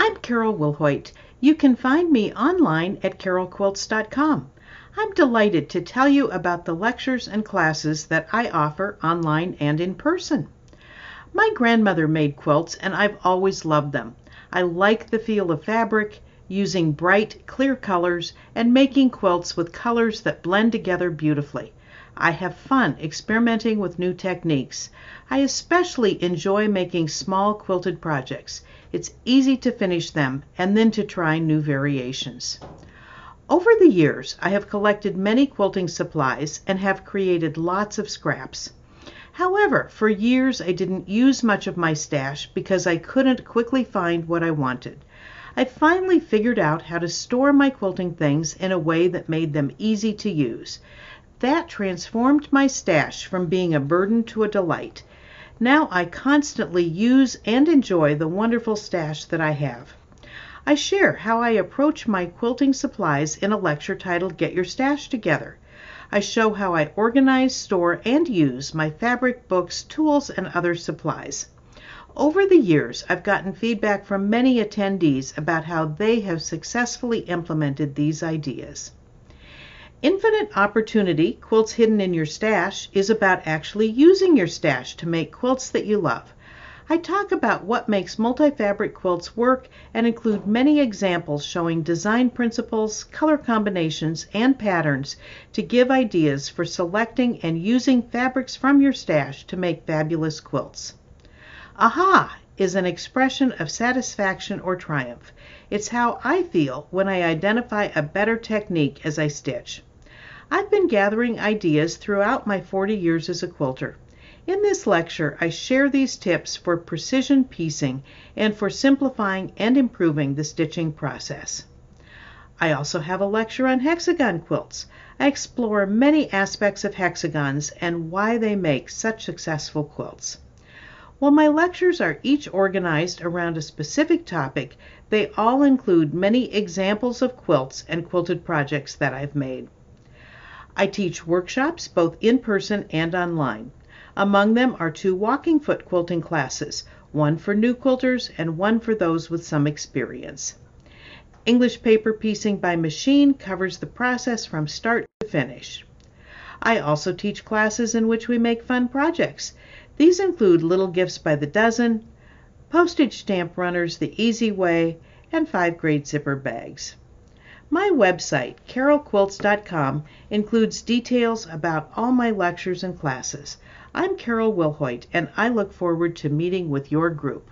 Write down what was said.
I'm Carol Wilhoit. You can find me online at carolquilts.com. I'm delighted to tell you about the lectures and classes that I offer online and in person. My grandmother made quilts and I've always loved them. I like the feel of fabric, using bright, clear colors, and making quilts with colors that blend together beautifully. I have fun experimenting with new techniques. I especially enjoy making small quilted projects. It's easy to finish them and then to try new variations. Over the years, I have collected many quilting supplies and have created lots of scraps. However, for years I didn't use much of my stash because I couldn't quickly find what I wanted. I finally figured out how to store my quilting things in a way that made them easy to use. That transformed my stash from being a burden to a delight. Now I constantly use and enjoy the wonderful stash that I have. I share how I approach my quilting supplies in a lecture titled Get Your Stash Together. I show how I organize, store, and use my fabric, books, tools, and other supplies. Over the years, I've gotten feedback from many attendees about how they have successfully implemented these ideas. Infinite Opportunity Quilts Hidden in Your Stash is about actually using your stash to make quilts that you love. I talk about what makes multi-fabric quilts work and include many examples showing design principles, color combinations, and patterns to give ideas for selecting and using fabrics from your stash to make fabulous quilts. Aha is an expression of satisfaction or triumph. It's how I feel when I identify a better technique as I stitch. I've been gathering ideas throughout my 40 years as a quilter. In this lecture, I share these tips for precision piecing and for simplifying and improving the stitching process. I also have a lecture on hexagon quilts. I explore many aspects of hexagons and why they make such successful quilts. While my lectures are each organized around a specific topic, they all include many examples of quilts and quilted projects that I've made. I teach workshops both in person and online. Among them are two walking foot quilting classes, one for new quilters and one for those with some experience. English paper piecing by machine covers the process from start to finish. I also teach classes in which we make fun projects. These include little gifts by the dozen, postage stamp runners the easy way, and five grade zipper bags. My website, carolquilts.com, includes details about all my lectures and classes. I'm Carol Wilhoit, and I look forward to meeting with your group.